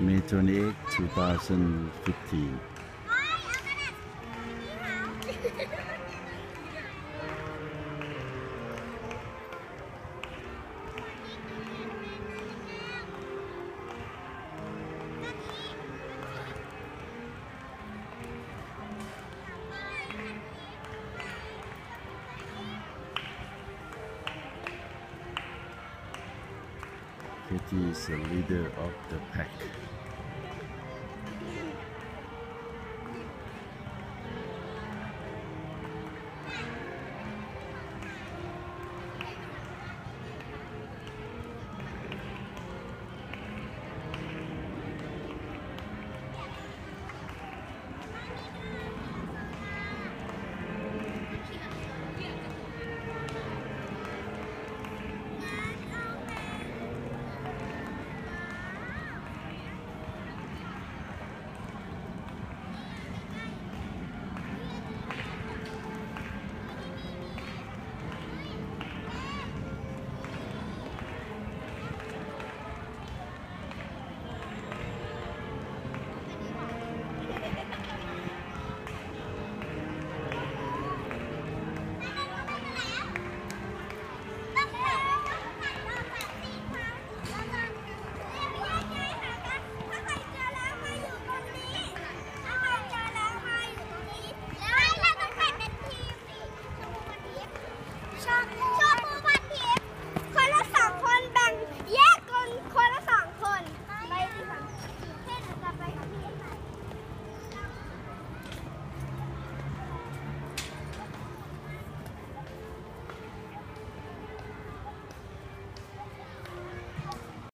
28, 2015. Katie is the leader of the pack.